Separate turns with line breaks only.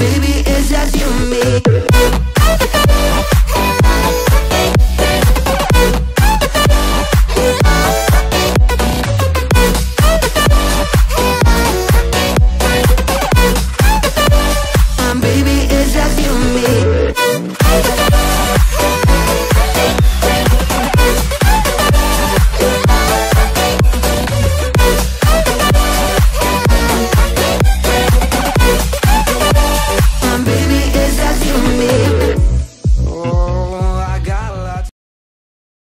Baby, it's just you and me.